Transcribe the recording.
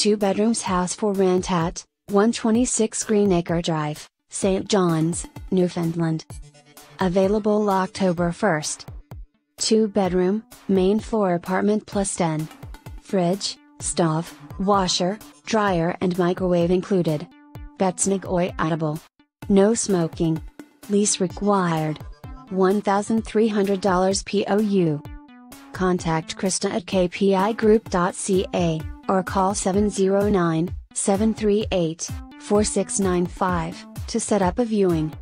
two bedrooms house for rent at 126 Green Acre Drive, St. John's, Newfoundland. Available October 1st. 2 bedroom, main floor apartment plus den. Fridge, stove, washer, dryer and microwave included. Betsnagoi audible. No smoking. Lease required. $1,300 POU. Contact Krista at kpigroup.ca or call 709 738 4695 to set up a viewing.